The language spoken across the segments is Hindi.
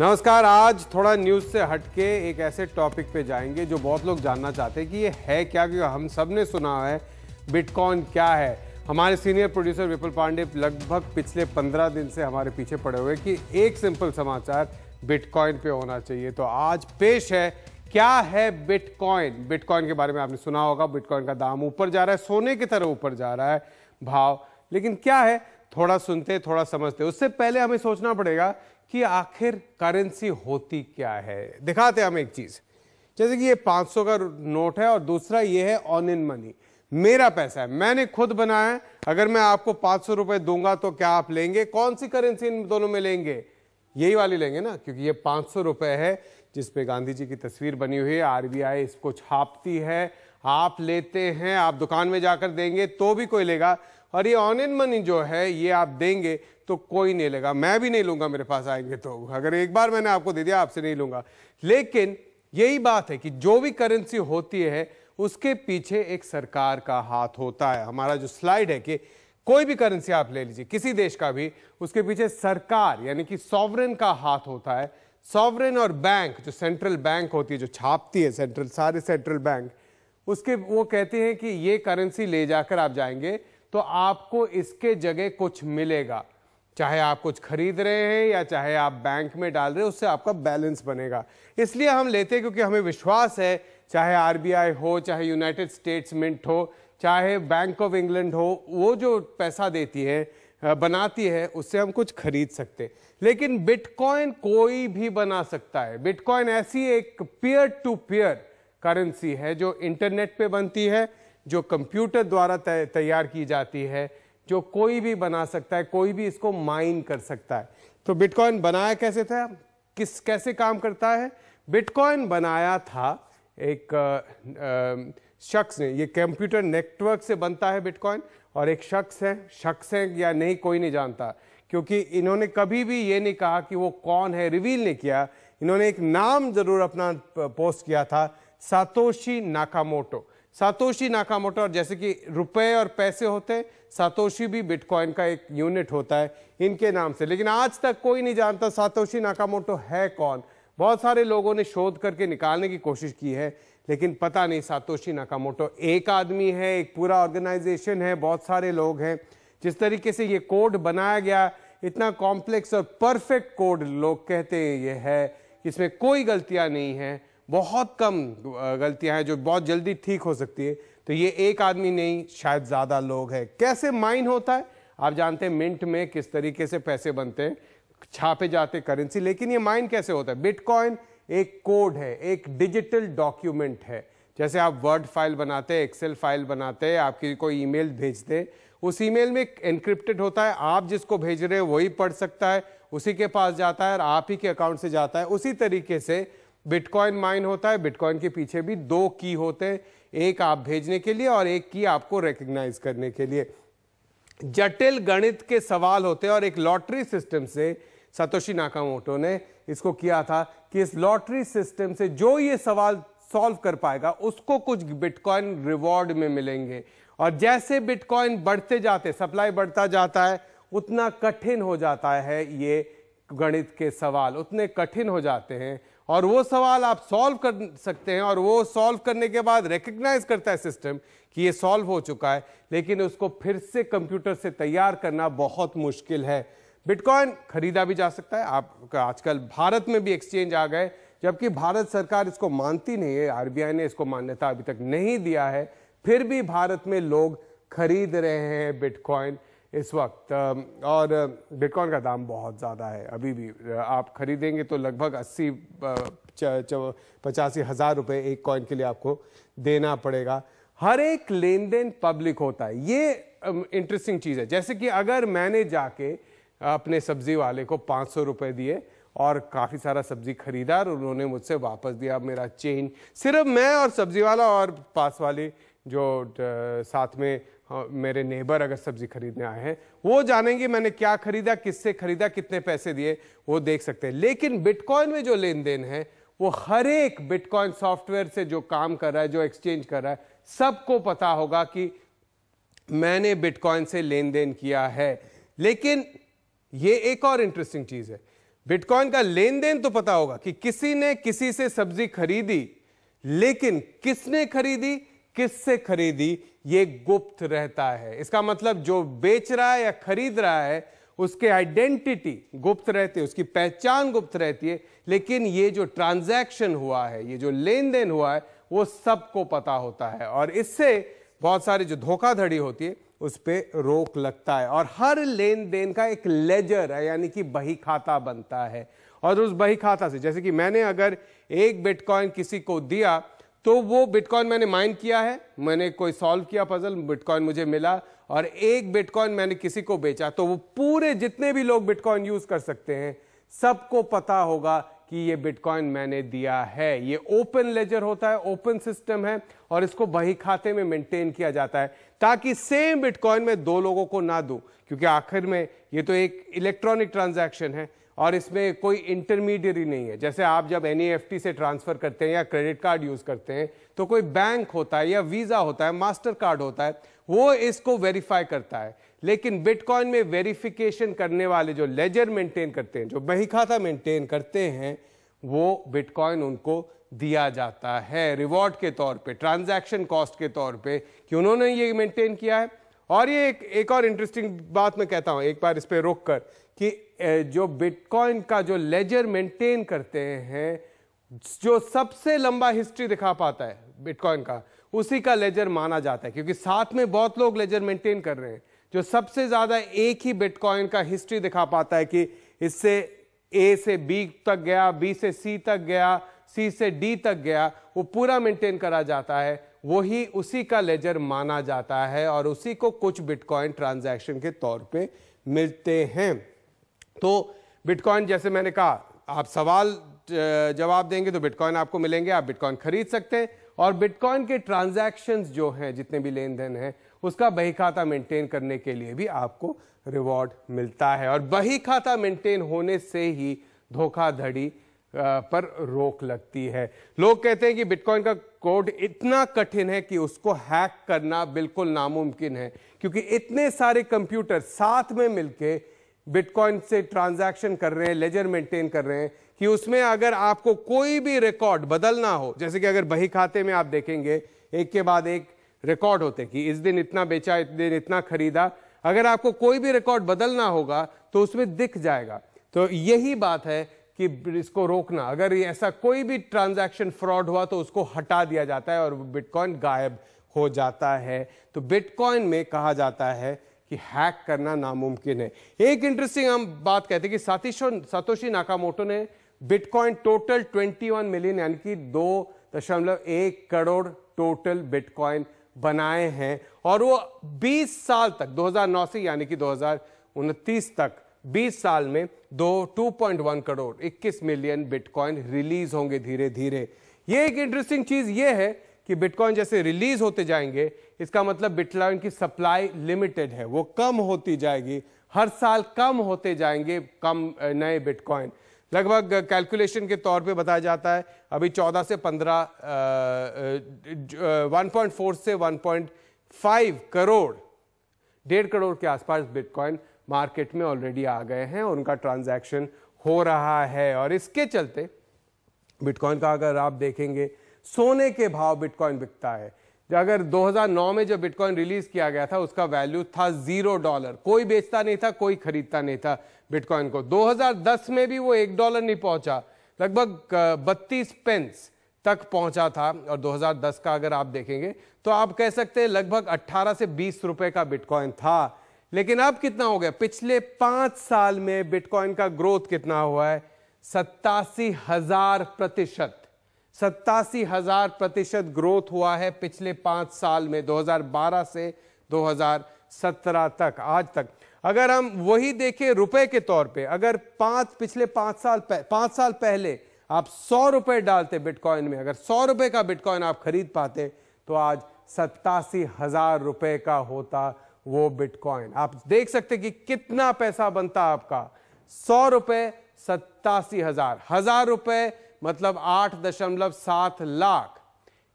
नमस्कार, आज थोड़ा न्यूज़ से हटके एक ऐसे टॉपिक पे जाएँगे जो बहुत लोग जानना चाहते हैं कि ये है क्या? क्योंकि हम सबने सुना है बिटकॉइन क्या है। हमारे सीनियर प्रोड्यूसर विपुल पांडे लगभग पिछले पंद्रह दिन से हमारे पीछे पड़े हुए कि एक सिंपल समाचार बिटकॉइन पे होना चाहिए। तो आज पेश है, क्या है बिटकॉइन बिटकॉइन के बारे में आपने सुना होगा बिटकॉइन का दाम ऊपर जा रहा है, सोने की तरह ऊपर जा रहा है भाव। लेकिन क्या है? थोड़ा सुनते, थोड़ा समझते। उससे पहले हमें सोचना पड़ेगा कि आखिर करेंसी होती क्या है? दिखाते हम एक चीज़। जैसे कि ये 500 का नोट है और दूसरा ये है ऑन इन मनी मेरा पैसा है, मैंने खुद बनाया है। अगर मैं आपको 500 रुपए दूँगा तो क्या आप लेंगे? कौन सी करेंसी इन दोनों में लेंगे? यही वाली लेंगे ना, क्योंकि ये 500 रुपए है जिसपे गांधी जी की तस्वीर बनी हुई है आरबीआई इसको छापती है। आप लेते हैं, आप दुकान में जाकर देंगे तो भी कोई लेगा। और ये ऑन इन मनी जो है, ये आप देंगे तो कोई नहीं लेगा, मैं भी नहीं लूँगा, मेरे पास आएँगे तो। अगर एक बार मैंने आपको दे दिया, आपसे नहीं लूँगा। लेकिन यही बात है कि जो भी करेंसी होती है, उसके पीछे एक सरकार का हाथ होता है। हमारा जो स्लाइड है कि कोई भी करेंसी आप ले लीजिए, किसी देश का भी, उसके पीछे सरकार, यानी कि सॉवरन का हाथ होता है। सॉवरन और बैंक जो सेंट्रल बैंक होती है, जो छापती है सेंट्रल सारे सेंट्रल बैंक उसके, वो कहते हैं कि ये करेंसी ले जाकर आप जाएँगे तो आपको इसके जगह कुछ मिलेगा। चाहे आप कुछ खरीद रहे हैं या चाहे आप बैंक में डाल रहे हैं, उससे आपका बैलेंस बनेगा। इसलिए हम लेते हैं क्योंकि हमें विश्वास है, चाहे आरबीआई हो, चाहे यूनाइटेड स्टेट्स मिंट हो, चाहे बैंक ऑफ़ इंग्लैंड हो, वो जो पैसा देती है बनाती है, उससे हम कुछ खरीद सकते लेकिन बिटकॉइन कोई भी बना सकता है। बिटकॉइन ऐसी एक पियर टू पियर करेंसी है जो इंटरनेट पे बनती है, जो कंप्यूटर द्वारा तैयार की जाती है जो कोई भी बना सकता है, कोई भी इसको माइन कर सकता है। तो बिटकॉइन बनाया कैसे था? किस, कैसे काम करता है? बिटकॉइन बनाया था एक शख्स ने, ये कंप्यूटर नेटवर्क से बनता है बिटकॉइन, और एक शख्स है। शख्स है या नहीं, कोई नहीं जानता, क्योंकि इन्होंने कभी भी ये नहीं कहा कि वो कौन है। रिवील नहीं किया। इन्होंने एक नाम ज़रूर अपना पोस्ट किया था, सातोशी नाकामोटो। सातोशी नाकामोटो, और जैसे कि रुपए और पैसे होते हैं, सातोशी भी बिटकॉइन का एक यूनिट होता है इनके नाम से। लेकिन आज तक कोई नहीं जानता सातोशी नाकामोटो है कौन। बहुत सारे लोगों ने शोध करके निकालने की कोशिश की है, लेकिन पता नहीं सातोशी नाकामोटो एक आदमी है, एक पूरा ऑर्गेनाइजेशन है, बहुत सारे लोग हैं। जिस तरीके से ये कोड बनाया गया, इतना कॉम्प्लेक्स और परफेक्ट कोड लोग कहते हैं ये है, इसमें कोई गलतियाँ नहीं है। बहुत कम गलतियाँ हैं जो बहुत जल्दी ठीक हो सकती है। तो ये एक आदमी नहीं, शायद ज़्यादा लोग हैं। कैसे माइन होता है? आप जानते हैं, मिंट में किस तरीके से पैसे बनते हैं, छापे जाते करेंसी। लेकिन ये माइन कैसे होता है? बिटकॉइन एक कोड है, एक डिजिटल डॉक्यूमेंट है। जैसे आप वर्ड फ़ाइल बनाते हैं, एक्सेल फ़ाइल बनाते हैं, आपकी कोई ईमेल भेजते हैं, उस ईमेल में एनक्रिप्टेड होता है। आप जिसको भेज रहे हैं, वही पढ़ सकता है, उसी के पास जाता है और आप ही के अकाउंट से जाता है। उसी तरीके से बिटकॉइन माइन होता है, बिटकॉइन के पीछे भी दो की होते हैं, एक आप भेजने के लिए और एक की आपको रिकग्नाइज करने के लिए। जटिल गणित के सवाल होते हैं और एक लॉटरी सिस्टम से सतोशी नाकामोटो ने इसको किया था कि इस लॉटरी सिस्टम से जो ये सवाल सॉल्व कर पाएगा, उसको कुछ बिटकॉइन रिवॉर्ड में मिलेंगे। और जैसे बिटकॉइन बढ़ते जाते सप्लाई बढ़ता जाता है, उतना कठिन हो जाता है ये गणित के सवाल, उतने कठिन हो जाते हैं और वो सवाल आप सॉल्व कर सकते हैं और वो सॉल्व करने के बाद रिकग्नाइज करता है सिस्टम कि ये सॉल्व हो चुका है, लेकिन उसको फिर से कंप्यूटर से तैयार करना बहुत मुश्किल है। बिटकॉइन खरीदा भी जा सकता है। आप आजकल भारत में भी एक्सचेंज आ गए, जबकि भारत सरकार इसको मानती नहीं है। आरबीआई ने इसको मान्यता अभी तक नहीं दिया है। फिर भी भारत में लोग खरीद रहे हैं बिटकॉइन इस वक्त और बिटकॉइन का दाम बहुत ज़्यादा है। अभी भी आप खरीदेंगे तो लगभग अस्सी पचासी हज़ार रुपये एक कॉइन के लिए आपको देना पड़ेगा। हर एक लेन देन पब्लिक होता है। ये इंटरेस्टिंग चीज़ है। जैसे कि अगर मैंने जाके अपने सब्ज़ी वाले को पाँच सौ रुपये दिए और काफ़ी सारा सब्ज़ी खरीदा और उन्होंने मुझसे वापस दिया मेरा चेंज सिर्फ़ मैं और सब्ज़ी वाला और पास वाले जो साथ में मेरे नेबर अगर सब्ज़ी खरीदने आए हैं, वो जानेंगे मैंने क्या खरीदा, किससे खरीदा, कितने पैसे दिए, वो देख सकते हैं। लेकिन बिटकॉइन में जो लेन देन है, वो हर एक बिटकॉइन सॉफ्टवेयर से जो काम कर रहा है, जो एक्सचेंज कर रहा है, सबको पता होगा कि मैंने बिटकॉइन से लेन देन किया है। लेकिन ये एक और इंटरेस्टिंग चीज़ है। बिटकॉइन का लेन देन तो पता होगा कि किसी ने किसी से सब्ज़ी खरीदी, लेकिन किसने खरीदी किससे खरीदी? ये गुप्त रहता है। इसका मतलब जो बेच रहा है या खरीद रहा है, उसके आइडेंटिटी गुप्त रहती है, उसकी पहचान गुप्त रहती है। लेकिन ये जो ट्रांजैक्शन हुआ है, ये जो लेन देन हुआ है, वो सबको पता होता है। और इससे बहुत सारी जो धोखाधड़ी होती है, उस पर रोक लगता है। और हर लेन देन का एक लेजर है, यानी कि बही खाता बनता है। और उस बही खाता से, जैसे कि मैंने अगर एक बिटकॉइन किसी को दिया तो वो बिटकॉइन मैंने माइन किया है, मैंने कोई सॉल्व किया पजल बिटकॉइन मुझे मिला और एक बिटकॉइन मैंने किसी को बेचा। तो वो पूरे जितने भी लोग बिटकॉइन यूज़ कर सकते हैं, सबको पता होगा कि ये बिटकॉइन मैंने दिया है। ये ओपन लेजर होता है ओपन सिस्टम है और इसको बही खाते में मेंटेन किया जाता है, ताकि सेम बिटकॉइन में दो लोगों को ना दूँ, क्योंकि आखिर में ये तो एक इलेक्ट्रॉनिक ट्रांजैक्शन है। और इसमें कोई इंटरमीडियरी नहीं है। जैसे आप जब एन e से ट्रांसफ़र करते हैं या क्रेडिट कार्ड यूज़ करते हैं तो कोई बैंक होता है या वीज़ा होता है मास्टर कार्ड होता है वो इसको वेरीफाई करता है। लेकिन बिटकॉइन में वेरिफिकेशन करने वाले जो लेजर मेंटेन करते हैं जो बही खाता मेंटेन करते हैं वो बिटकॉइन उनको दिया जाता है रिवॉर्ड के तौर पे ट्रांजैक्शन कॉस्ट के तौर पे कि उन्होंने ये मेंटेन किया है। और ये एक, एक और इंटरेस्टिंग बात मैं कहता हूँ एक बार इस पर रोक कर कि जो बिटकॉइन का जो लेजर मेंटेन करते हैं, जो सबसे लंबा हिस्ट्री दिखा पाता है बिटकॉइन का, उसी का लेजर माना जाता है। क्योंकि साथ में बहुत लोग लेजर मेंटेन कर रहे हैं। जो सबसे ज़्यादा एक ही बिटकॉइन का हिस्ट्री दिखा पाता है कि इससे ए से बी तक गया बी से सी तक गया सी से डी तक गया, वो पूरा मेंटेन करा जाता है। वही उसी का लेजर माना जाता है और उसी को कुछ बिटकॉइन ट्रांजैक्शन के तौर पे मिलते हैं। तो बिटकॉइन जैसे मैंने कहा, आप सवाल जवाब देंगे तो बिटकॉइन आपको मिलेंगे, आप बिटकॉइन खरीद सकते हैं। और बिटकॉइन के ट्रांजैक्शंस जो हैं, जितने भी लेन देन हैं, उसका बही खाता मेंटेन करने के लिए भी आपको रिवॉर्ड मिलता है। और बही खाता मेंटेन होने से ही धोखाधड़ी पर रोक लगती है। लोग कहते हैं कि बिटकॉइन का कोड इतना कठिन है कि उसको हैक करना बिल्कुल नामुमकिन है, क्योंकि इतने सारे कंप्यूटर साथ में मिलके बिटकॉइन से ट्रांजैक्शन कर रहे हैं लेजर मेंटेन कर रहे हैं, कि उसमें अगर आपको कोई भी रिकॉर्ड बदलना हो, जैसे कि अगर बही खाते में आप देखेंगे, एक के बाद एक रिकॉर्ड होते कि इस दिन इतना बेचा, इस दिन इतना खरीदा। अगर आपको कोई भी रिकॉर्ड बदलना होगा तो उसमें दिख जाएगा। तो यही बात है कि इसको रोकना। अगर ऐसा कोई भी ट्रांजैक्शन फ्रॉड हुआ तो उसको हटा दिया जाता है और बिटकॉइन गायब हो जाता है। तो बिटकॉइन में कहा जाता है कि हैक करना नामुमकिन है। एक इंटरेस्टिंग हम बात कहते हैं कि सातिशो, सातोशी नाकामोटो ने बिटकॉइन टोटल 21 मिलियन, यानी कि दो दशमलव एक करोड़ टोटल बिटकॉइन बनाए हैं। और वो 20 साल तक 2009 से, यानी कि दो तक 20 साल में दो 2.1 करोड़ 21 मिलियन बिटकॉइन रिलीज़ होंगे धीरे धीरे ये एक इंटरेस्टिंग चीज़ ये है कि बिटकॉइन जैसे रिलीज़ होते जाएँगे इसका मतलब बिटकॉइन की सप्लाई लिमिटेड है, वो कम होती जाएगी, हर साल कम होते जाएँगे कम नए बिटकॉइन। लगभग कैलकुलेशन के तौर पे बताया जाता है, अभी 14 से 15 1.4 से 1.5 करोड़, डेढ़ करोड़ के आसपास बिटकॉइन मार्केट में ऑलरेडी आ गए हैं, और उनका ट्रांजैक्शन हो रहा है। और इसके चलते बिटकॉइन का अगर आप देखेंगे, सोने के भाव बिटकॉइन बिकता है। अगर 2009 में जब बिटकॉइन रिलीज़ किया गया था, उसका वैल्यू था ज़ीरो डॉलर कोई बेचता नहीं था, कोई खरीदता नहीं था बिटकॉइन को। 2010 में भी वो एक डॉलर नहीं पहुँचा। लगभग बत्तीस पेंस तक पहुँचा था। और 2010 का अगर आप देखेंगे तो आप कह सकते हैं लगभग 18 से 20 रुपए का बिटकॉइन था। लेकिन अब कितना हो गया? पिछले पाँच साल में बिटकॉइन का ग्रोथ कितना हुआ है? सत्तासी हज़ार प्रतिशत। सत्तासी हज़ार प्रतिशत ग्रोथ हुआ है पिछले पाँच साल में 2012 से 2017 तक, आज तक। अगर हम वही देखें रुपए के तौर पे, अगर पाँच, पिछले पाँच साल पाँच साल पहले आप सौ रुपए डालते बिटकॉइन में, अगर सौ रुपए का बिटकॉइन आप खरीद पाते तो आज सत्तासी हज़ार रुपए का होता वो बिटकॉइन। आप देख सकते कि कितना पैसा बनता आपका। सौ रुपए, सत्तासी हज़ार। हज़ार रुपए मतलब आठ दशमलव सात लाख।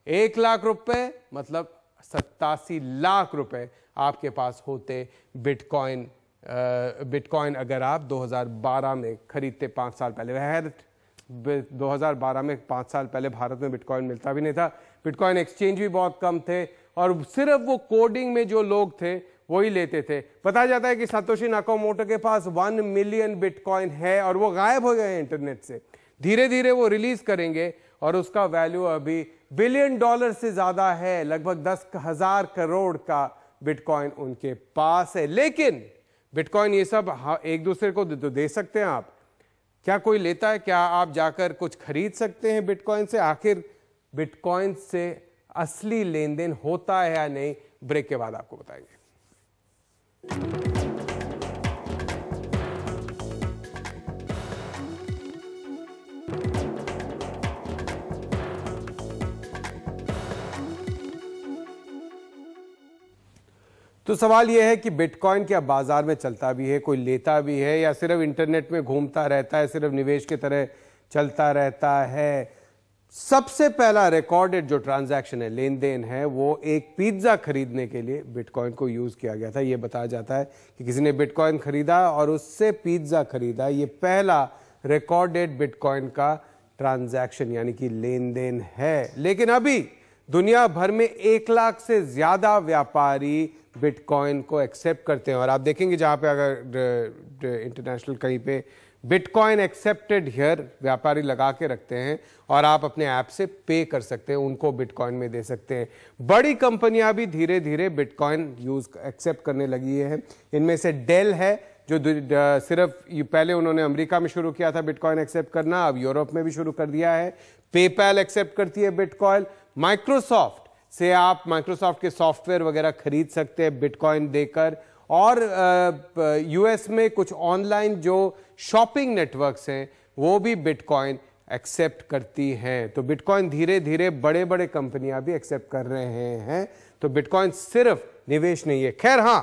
एक लाख रुपए मतलब सत्तासी लाख रुपए आपके पास होते बिटकॉइन बिटकॉइन अगर आप 2012 में खरीदते पाँच साल पहले। वह 2012 में पाँच साल पहले भारत में बिटकॉइन मिलता भी नहीं था। बिटकॉइन एक्सचेंज भी बहुत कम थे और सिर्फ़ वो कोडिंग में जो लोग थे वही लेते थे। बताया जाता है कि सातोशी नाकोमोटो के पास वन मिलियन बिटकॉइन है और वो गायब हो गए हैं इंटरनेट से। धीरे धीरे वो रिलीज़ करेंगे और उसका वैल्यू अभी बिलियन डॉलर से ज़्यादा है, लगभग दस हज़ार करोड़ का बिटकॉइन उनके पास है। लेकिन बिटकॉइन ये सब एक दूसरे को तो दे सकते हैं आप। क्या कोई लेता है? क्या आप जाकर कुछ खरीद सकते हैं बिटकॉइन से? आखिर बिटकॉइन से असली लेन देन होता है या नहीं? ब्रेक के बाद आपको बताएँगे। तो सवाल यह है कि बिटकॉइन क्या बाज़ार में चलता भी है, कोई लेता भी है, या सिर्फ़ इंटरनेट में घूमता रहता है, सिर्फ़ निवेश की तरह चलता रहता है? सबसे पहला रिकॉर्डेड जो ट्रांजैक्शन है लेन देन है, वो एक पिज्जा खरीदने के लिए बिटकॉइन को यूज़ किया गया था। ये बताया जाता है कि किसी ने बिटकॉइन खरीदा और उससे पिज्जा खरीदा। ये पहला रिकॉर्डेड बिटकॉइन का ट्रांजैक्शन यानी कि लेन देन है। लेकिन अभी दुनिया भर में एक लाख से ज़्यादा व्यापारी बिटकॉइन को एक्सेप्ट करते हैं। और आप देखेंगे जहाँ पे अगर इंटरनेशनल कहीं पे बिटकॉइन एक्सेप्टेड हियर व्यापारी लगा के रखते हैं और आप अपने ऐप से पे कर सकते हैं, उनको बिटकॉइन में दे सकते हैं। बड़ी कंपनियाँ भी धीरे धीरे बिटकॉइन यूज़ एक्सेप्ट करने लगी है। इनमें से डेल है, जो सिर्फ़ पहले उन्होंने अमेरिका में शुरू किया था बिटकॉइन एक्सेप्ट करना, अब यूरोप में भी शुरू कर दिया है। पेपैल एक्सेप्ट करती है बिटकॉइन माइक्रोसॉफ्ट से आप माइक्रोसॉफ्ट के सॉफ्टवेयर वगैरह खरीद सकते हैं बिटकॉइन देकर। और यूएस में कुछ ऑनलाइन जो शॉपिंग नेटवर्क्स हैं, वो भी बिटकॉइन एक्सेप्ट करती हैं। तो बिटकॉइन धीरे धीरे बड़े बड़े कंपनियाँ भी एक्सेप्ट कर रहे हैं। तो बिटकॉइन सिर्फ़ निवेश नहीं है। खैर हाँ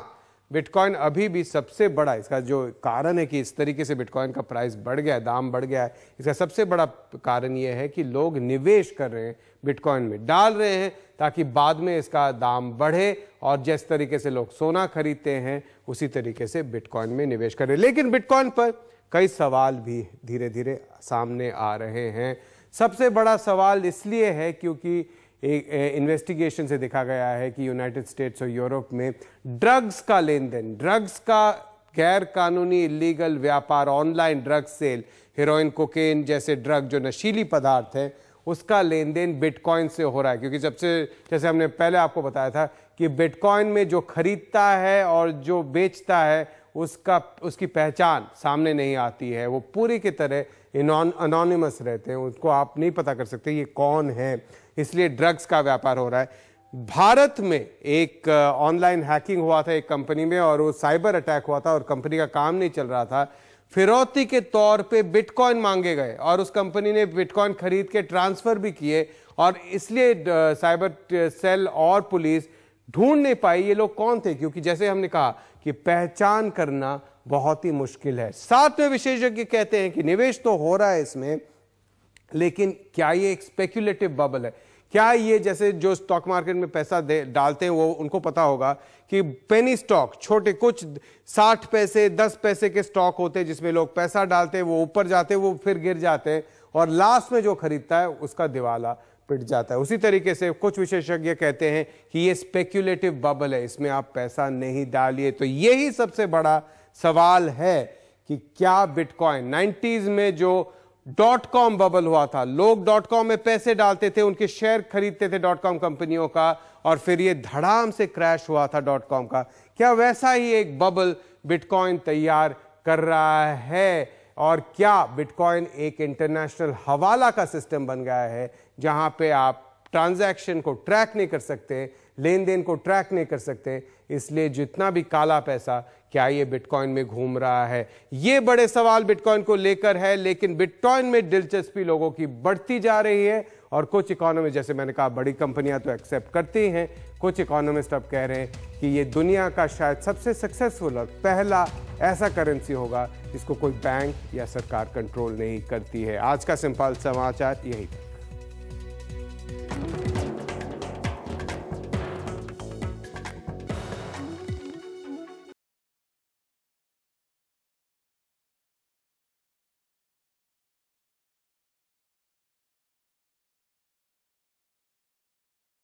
बिटकॉइन अभी भी सबसे बड़ा, इसका जो कारण है कि इस तरीके से बिटकॉइन का प्राइस बढ़ गया है, दाम बढ़ गया है, इसका सबसे बड़ा कारण यह है कि लोग निवेश कर रहे हैं बिटकॉइन में। डाल रहे हैं ताकि बाद में इसका दाम बढ़े और जिस तरीके से लोग सोना खरीदते हैं, उसी तरीके से बिटकॉइन में निवेश करें लेकिन बिटकॉइन पर कई सवाल भी धीरे धीरे सामने आ रहे हैं। सबसे बड़ा सवाल इसलिए है क्योंकि एक इन्वेस्टिगेशन से देखा गया है कि यूनाइटेड स्टेट्स और यूरोप में ड्रग्स का लेन देन ड्रग्स का गैर कानूनी इलीगल व्यापार online drug sale heroin cocaine जैसे ड्रग जो नशीली पदार्थ है, उसका लेन देन बिटकॉइन से हो रहा है। क्योंकि जब से, जैसे हमने पहले आपको बताया था कि बिटकॉइन में जो खरीदता है और जो बेचता है, उसका, उसकी पहचान सामने नहीं आती है। वो पूरी की तरह अनोनिमस रहते हैं। उसको आप नहीं पता कर सकते ये कौन है। इसलिए ड्रग्स का व्यापार हो रहा है। भारत में एक ऑनलाइन हैकिंग हुआ था एक कंपनी में और वो साइबर अटैक हुआ था और कंपनी का काम नहीं चल रहा था। फिरौती के तौर पे बिटकॉइन मांगे गए और उस कंपनी ने बिटकॉइन खरीद के ट्रांसफ़र भी किए और इसलिए साइबर सेल और पुलिस ढूंढ नहीं पाई ये लोग कौन थे? क्योंकि जैसे हमने कहा कि पहचान करना बहुत ही मुश्किल है। साथ में विशेषज्ञ कहते हैं कि निवेश तो हो रहा है इसमें लेकिन क्या ये एक स्पेक्यूलेटिव बबल है? क्या ये जैसे जो स्टॉक मार्केट में पैसा डालते हैं, वो उनको पता होगा कि पेनी स्टॉक छोटे कुछ साठ पैसे, दस पैसे के स्टॉक होते हैं जिसमें लोग पैसा डालते हैं, वो ऊपर जाते हैं, वो फिर गिर जाते हैं और लास्ट में जो खरीदता है, उसका दिवाला पिट जाता है। उसी तरीके से कुछ विशेषज्ञ कहते हैं कि ये स्पेक्यूलेटिव बबल है, इसमें आप पैसा नहीं डालिए। तो यही सबसे बड़ा सवाल है कि क्या बिटकॉइन नाइन्टीज में जो डॉट कॉम बबल हुआ था। लोग डॉट कॉम में पैसे डालते थे, उनके शेयर खरीदते थे डॉट कॉम कंपनियों का, और फिर ये धड़ाम से क्रैश हुआ था डॉट कॉम का। क्या वैसा ही एक बबल बिटकॉइन तैयार कर रहा है? और क्या बिटकॉइन एक इंटरनेशनल हवाला का सिस्टम बन गया है, जहाँ पे आप ट्रांजैक्शन को ट्रैक नहीं कर सकते, लेन देन को ट्रैक नहीं कर सकते, इसलिए जितना भी काला पैसा क्या ये बिटकॉइन में घूम रहा है? ये बड़े सवाल बिटकॉइन को लेकर है, लेकिन बिटकॉइन में दिलचस्पी लोगों की बढ़ती जा रही है और कुछ इकोनॉमिस्ट जैसे मैंने कहा, बड़ी कंपनियाँ तो एक्सेप्ट करती हैं। कुछ इकोनॉमिस्ट अब कह रहे हैं कि ये दुनिया का शायद सबसे सक्सेसफुल और पहला ऐसा करेंसी होगा जिसको कोई बैंक या सरकार कंट्रोल नहीं करती है। आज का सिंपल समाचार यही था।